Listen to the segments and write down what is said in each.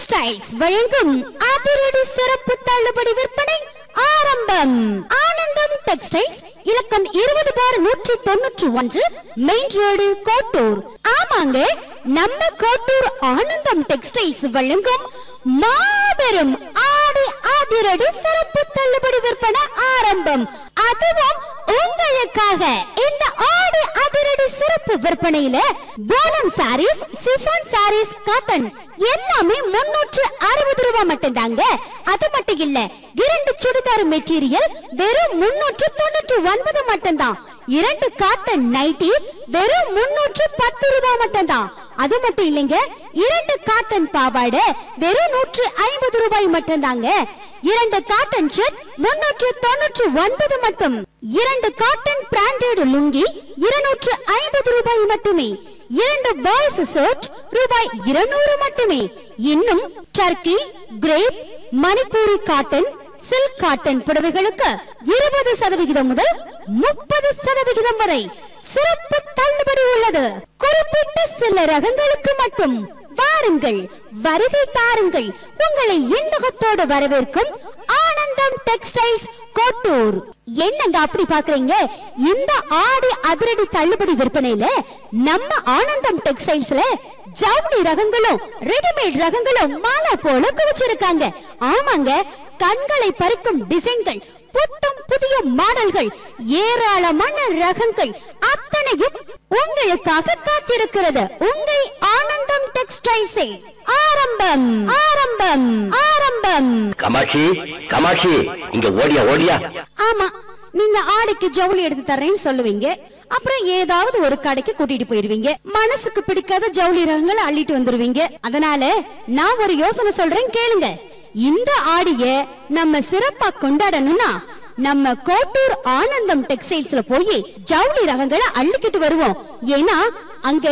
Textiles வழங்கும் அதிரடி சிறப்பு தள்ளுபடி விற்பனை ஆரம்பம். ஆனந்தம் டெக்ஸ்டைல்ஸ் இலக்கம் இருபது பார் நூற்றி தொன்னூற்றி ஒன்று மெயின் ரோடு கோட்டூர். ஆமாங்க நம்ம கோட்டூர் ஆனந்தம் டெக்ஸ்டைல்ஸ் வழங்கும் மாபெரும் ஆடி அதிரடி சிறப்பு தள்ளுபடி விற்பனை ஆரம்பம். அதுவும் உங்களுக்காக. இந்த விற்பனையில போனம் சாரீஸ் சிஃபான் சாரீஸ் காட்டன் எல்லாமே முன்னூற்று அறுபது ரூபாய் மட்டும்தாங்க. அது மட்டும் இல்ல இரண்டு சுடிதார் மெட்டீரியல் வெறும் முன்னூற்று தொண்ணூற்று ஒன்பது மட்டும்தான். இரண்டு காட்டன் நைட்டி வெறும் முன்னூற்று பத்து ரூபாய் மட்டும்தான். அது மட்டும் இல்லைங்க இரண்டு காட்டன் பாவாடை வெறும் நூற்று ஐம்பது ரூபாய் மட்டும்தாங்க. இரண்டு காட்டன் ஷர்ட் முன்னூற்று தொண்ணூற்று ஒன்பது மட்டும். இரண்டு காட்டன் பிராண்டட் லுங்கி இருநூற்று ஐம்பது ரூபாய் மட்டுமே. இரண்டு பாய்ஸ் ஷர்ட் ரூபாய் இருநூறு மட்டுமே. இன்னும் Turkey crepe Manipuri cotton silk cotton புடவைகளுக்கு இருபது சதவிகிதம் முதல் முப்பது சதவிகிதம் வரை. சிறப்பு தள்ளுபடி உள்ளது. குறிப்பிட்ட சில ரகங்களுக்கு மட்டும். வாருங்கள் வருகை தாருங்கள். உங்களை இன்முகத்தோடு வரவேற்கும் ஆனந்தம் டெக்ஸ்டைல்ஸ் கோட்டூர். என்னங்க அப்படி பாக்குறீங்க? இந்த ஆடி அதிரடி தள்ளுபடி விற்பனையில நம்ம ஆனந்தம் டெக்ஸ்டைல்ஸ்ல ஜவுளி ரகங்களும் ரெடிமேட் ரகங்களும் மாலை போல குவிச்சிருக்காங்க. ஆமாங்க கண்களை பறிக்கும் டிசைன்கள் புத்தம் புதிய மாடல்கள் ஏராளமான ரகங்கள் அத்தனையும் உங்களுக்காக காத்திருக்கிறது. உங்கள் ஆனந்தம் டெக்ஸ்டைல்ஸில். ஆரம்பம் ஆரம்பம் ஆரம்பம். கமாட்சி கமாட்சி. இங்க ஓடியா ஓடியா. ஆமா நீங்க ஆடைக்கு ஜவுளி எடுத்து தரேன்னு சொல்லுவீங்க. அப்புறம் ஏதாவது ஒரு கடைக்கு கூட்டிட்டு போயிருவீங்க. மனசுக்கு பிடிக்காத ஜவுளி ரகங்களை அள்ளிட்டு வந்துருவீங்க. அதனால நான் ஒரு யோசனை சொல்றேன் கேளுங்க. இந்த ஆடிய நம்ம சிறப்பா கொண்டாடணும்னா நம்ம கோட்டூர் ஆனந்தம் டெக்ஸ்டைல்ஸ்ல போய் ஜவுளி ரகங்களை அள்ளிக்கிட்டு வருவோம். ஏன்னா அங்க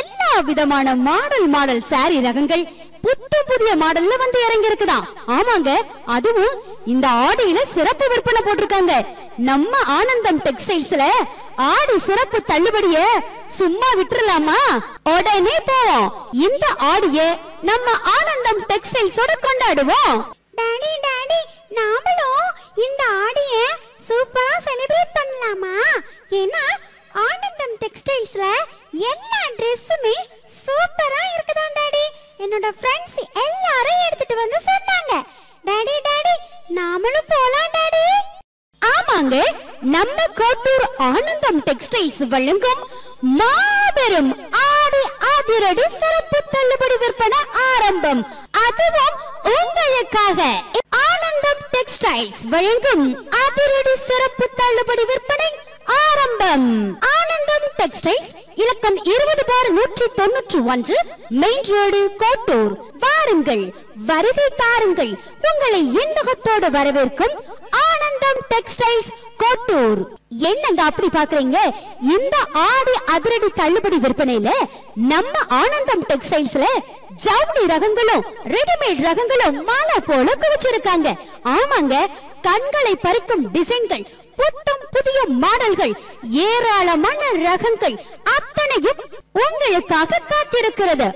எல்லா விதமான மாடல் மாடல் சாரி ரகங்கள் புத்து புதிய மாடல்ல வந்து இறங்கி இருக்குதா ஆமாங்க அதுவும் இந்த ஆடியில சிறப்பு விற்பனை போட்டிருக்காங்க. நம்ம ஆனந்தம் டெக்ஸ்டைல்ஸ்ல ஆடி சிறப்பு தள்ளுபடிய சும்மா விட்டுறலாமா? உடனே போவோம். இந்த ஆடிய நம்ம ஆனந்தம் டெக்ஸ்டைல்ஸோட கொண்டாடுவோம். டாடி டாடி எல்லா ட்ரெஸ்ஸுமே சூப்பரா இருக்குதான் டாடி. என்னோட ஃப்ரெண்ட்ஸ் எல்லாரும் எடுத்துட்டு வந்து சொன்னாங்க. டாடி டாடி நாமளும் போலாம் டாடி. ஆமாங்க நம்ம கோட்டூர் ஆனந்தம் டெக்ஸ்டைல்ஸ் வழங்கும் மாபெரும் ஆடி அதிரடி சிறப்பு தள்ளுபடி விற்பனை ஆரம்பம். அதுவும் உங்களுக்காக. ஆனந்தம் டெக்ஸ்டைல்ஸ் வழங்கும் அதிரடி சிறப்பு தள்ளுபடி விற்பனை ஆரம்பம். ஆனந்தம் டெக்ஸ்டைல்ஸ் இலக்கம் இருபது பார் நூற்றி தொன்னூற்றி ஒன்று மெயின் ரோடு கோட்டூர். வாருங்கள் வருகை தாருங்கள். உங்களை இன்பகத்தோடு வரவேற்கும் ஆனந்தம் டெக்ஸ்டைல்ஸ் கோட்டூர். என்னங்க அப்படி பாக்குறீங்க? இந்த ஆடி அதிரடி தள்ளுபடி விற்பனையில நம்ம ஆனந்தம் டெக்ஸ்டைல்ஸ்ல ஜவுளி ரகங்களும் ரெடிமேட் ரகங்களும் மாலை போல குவிச்சிருக்காங்க. ஆமாங்க கண்களை பறிக்கும் டிசைன்கள் புத்தம் புதிய மாடல்கள் ஏராளமான ரகங்கள் அத்தனையும் உங்களுக்காக காத்திருக்கிறது